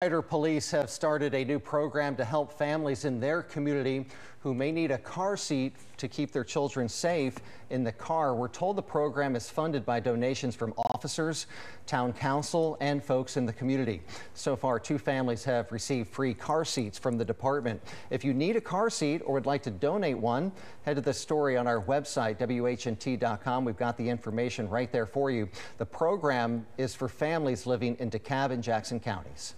Ider Police have started a new program to help families in their community who may need a car seat to keep their children safe in the car. We're told the program is funded by donations from officers, town council, and folks in the community. So far, two families have received free car seats from the department. If you need a car seat or would like to donate one, head to the story on our website, WHNT.com. We've got the information right there for you. The program is for families living in DeKalb and Jackson counties.